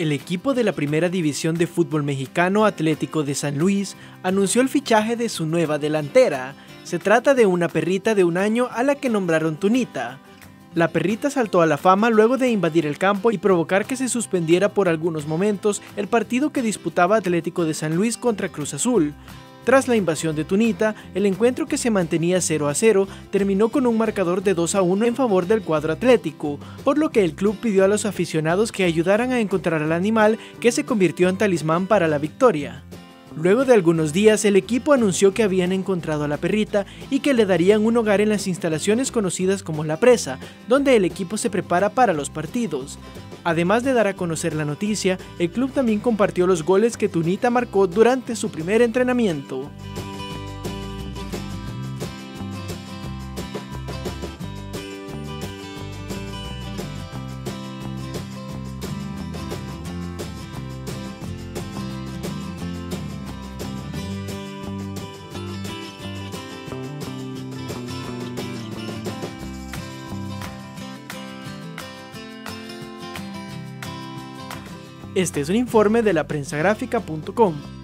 El equipo de la primera división de fútbol mexicano Atlético de San Luis anunció el fichaje de su nueva delantera. Se trata de una perrita de un año a la que nombraron Tunita. La perrita saltó a la fama luego de invadir el campo y provocar que se suspendiera por algunos momentos el partido que disputaba Atlético de San Luis contra Cruz Azul. Tras la invasión de Tunita, el encuentro que se mantenía 0 a 0 terminó con un marcador de 2 a 1 en favor del cuadro atlético, por lo que el club pidió a los aficionados que ayudaran a encontrar al animal que se convirtió en talismán para la victoria. Luego de algunos días, el equipo anunció que habían encontrado a la perrita y que le darían un hogar en las instalaciones conocidas como La Presa, donde el equipo se prepara para los partidos. Además de dar a conocer la noticia, el club también compartió los goles que Tunita marcó durante su primer entrenamiento. Este es un informe de la prensagráfica.com.